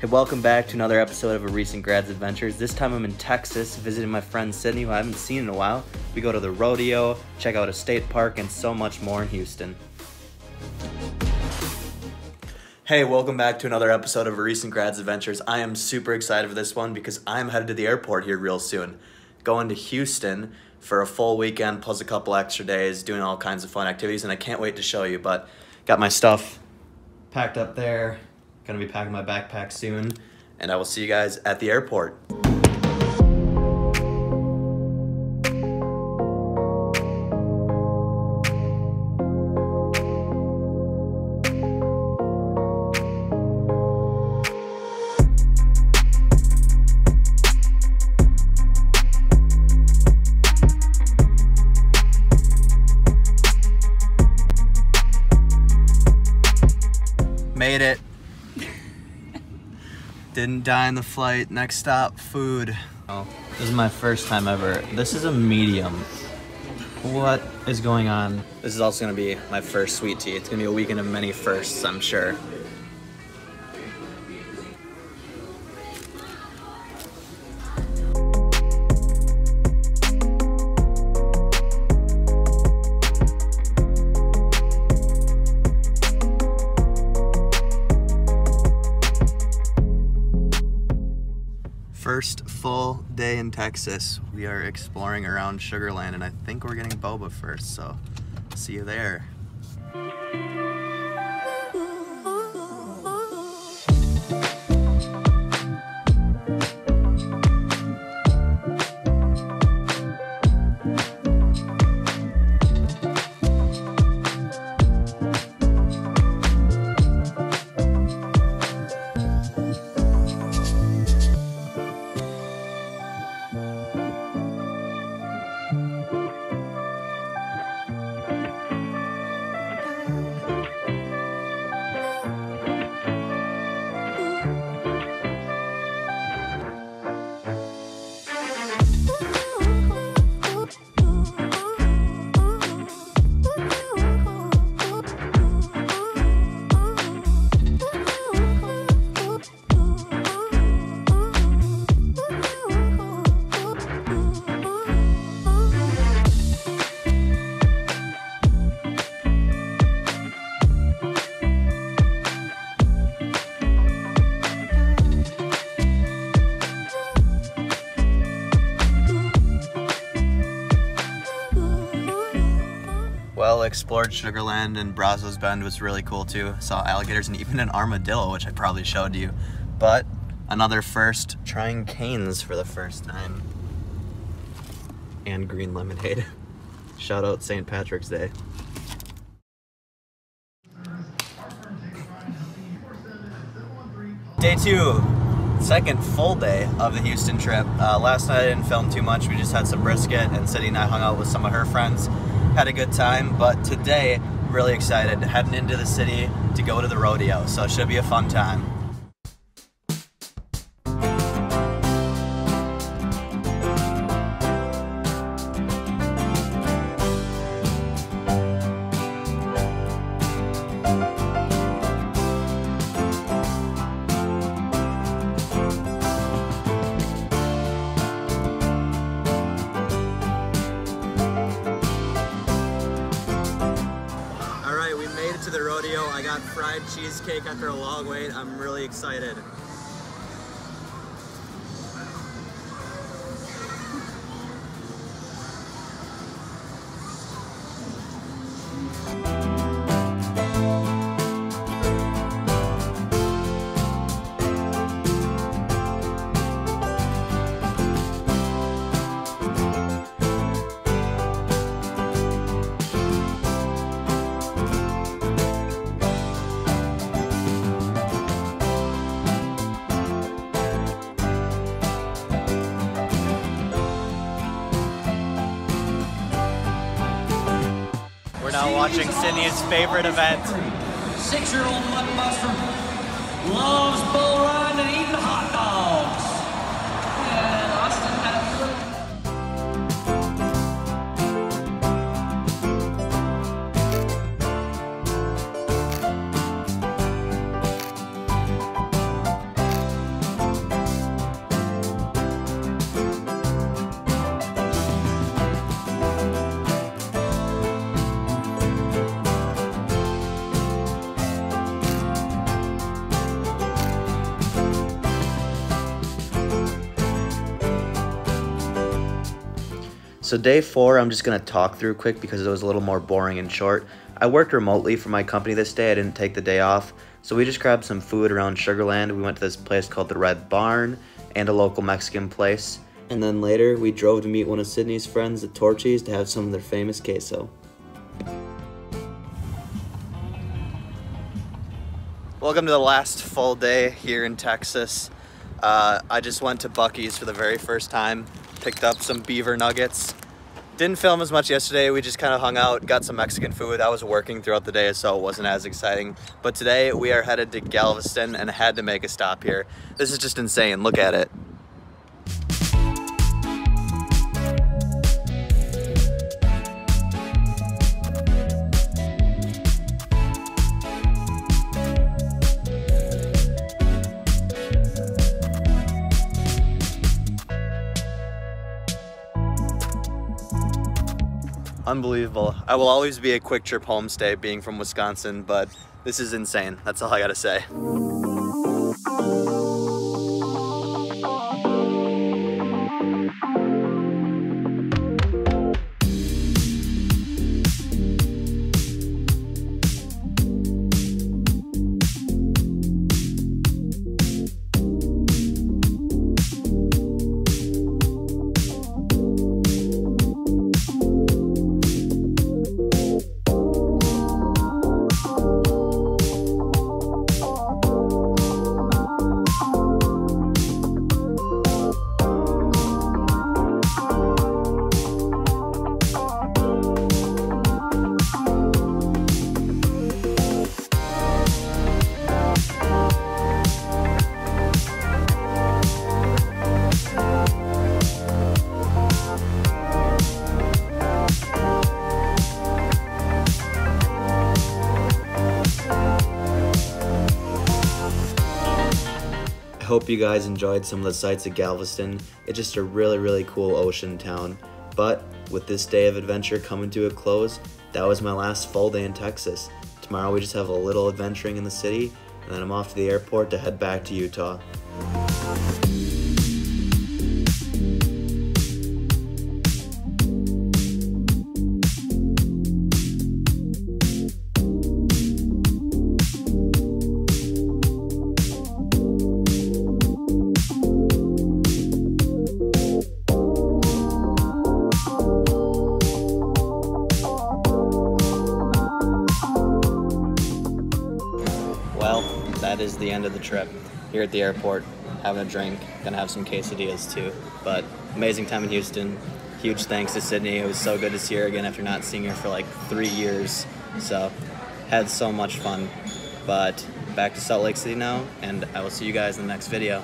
Hey, welcome back to another episode of A Recent Grads Adventures. This time I'm in Texas visiting my friend Sidney, who I haven't seen in a while. We go to the rodeo, check out a state park, and so much more in Houston. Hey, welcome back to another episode of A Recent Grads Adventures. I am super excited for this one because I'm headed to the airport here real soon. Going to Houston for a full weekend plus a couple extra days, doing all kinds of fun activities, and I can't wait to show you. But got my stuff packed up there, gonna be packing my backpack soon, and I will see you guys at the airport. Didn't die in the flight. Next stop, food. Oh, this is my first time ever. This is a medium. What is going on? This is also gonna be my first sweet tea. It's gonna be a weekend of many firsts, I'm sure. In Texas. We are exploring around Sugarland, and I think we're getting boba first, so see you there. Explored Sugarland and Brazos Bend was really cool too. Saw alligators and even an armadillo, which I probably showed you. But another first, trying Cane's for the first time. And green lemonade. Shout out St. Patrick's Day. Day two, second full day of the Houston trip. Uh, last night I didn't film too much. We just had some brisket, and Sidney and I hung out with some of her friends. Had a good time, but today, really excited, heading into the city to go to the rodeo. So it should be a fun time. Got fried cheesecake after a long wait. I'm really excited. Now watching Sidney's favorite event. Six-year-old Mud loves bull riding and eating So day four, I'm just gonna talk through quick because it was a little more boring and short. I worked remotely for my company this day. I didn't take the day off. So we just grabbed some food around Sugarland. We went to this place called the Red Barn and a local Mexican place. And then later, we drove to meet one of Sidney's friends at Torchy's to have some of their famous queso. Welcome to the last full day here in Texas. Uh, I just went to Buc-ee's for the very first time, picked up some beaver nuggets. Didn't film as much yesterday, we just kind of hung out, got some Mexican food. I was working throughout the day, so it wasn't as exciting. But today we are headed to Galveston and had to make a stop here. This is just insane, look at it. Unbelievable. I will always be a QuikTrip homestay being from Wisconsin, but this is insane. That's all I gotta say. Hope you guys enjoyed some of the sights of Galveston. It's just a really, really cool ocean town. But with this day of adventure coming to a close, that was my last full day in Texas. Tomorrow we just have a little adventuring in the city, and then I'm off to the airport to head back to Utah. That is the end of the trip. Here at the airport, having a drink, gonna have some quesadillas too. But amazing time in Houston. Huge thanks to Sidney. It was so good to see her again after not seeing her for like three years. So, had so much fun. But back to Salt Lake City now, and I will see you guys in the next video.